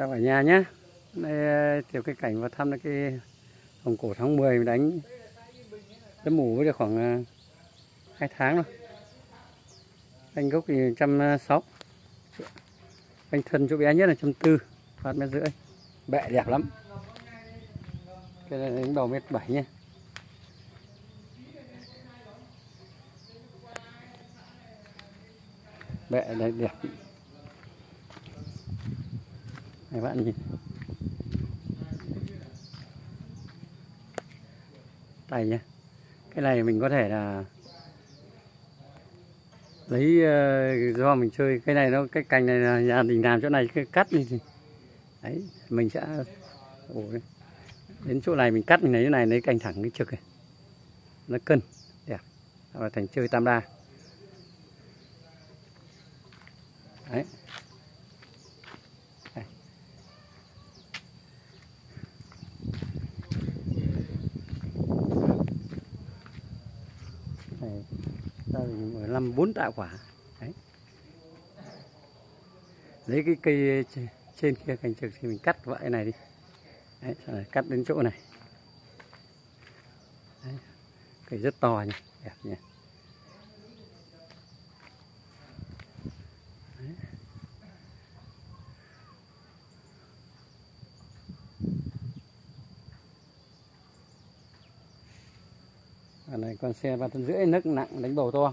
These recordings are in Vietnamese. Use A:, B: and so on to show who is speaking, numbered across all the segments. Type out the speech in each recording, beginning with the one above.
A: ra cả nhà nhé. Đây, tiểu cái cảnh vào thăm cái hồng cổ tháng 10 mình đánh đất mủ với được khoảng à, hai tháng rồi anh gốc thì trăm à, sáu. Anh thân chỗ bé nhất là trăm tư, phát mét rưỡi. Bẹ đẹp lắm. Cái này đánh đầu mét bảy nhé. Bẹ đẹp đẹp các bạn nhìn. Tay nhé cái này mình có thể là lấy uh, do mình chơi. Cái này nó cái cành này là nhà mình làm chỗ này cái cắt đi thì đấy mình sẽ Ủa, đến chỗ này mình cắt mình lấy cái này lấy cành thẳng cái trực này. Nó cân. Đẹp. Và thành chơi tam đa. Đấy. Này ra mình năm bốn tạ quả. Đấy. Lấy cái cây trên kia cành trực thì mình cắt vậy này đi. Đấy, rồi cắt đến chỗ này. Đấy. cây rất to nhỉ. Đẹp nhỉ. Ở này con xe ba tấn rưỡi nấc nặng, đánh bầu to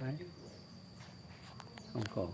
A: Đấy. Không cổ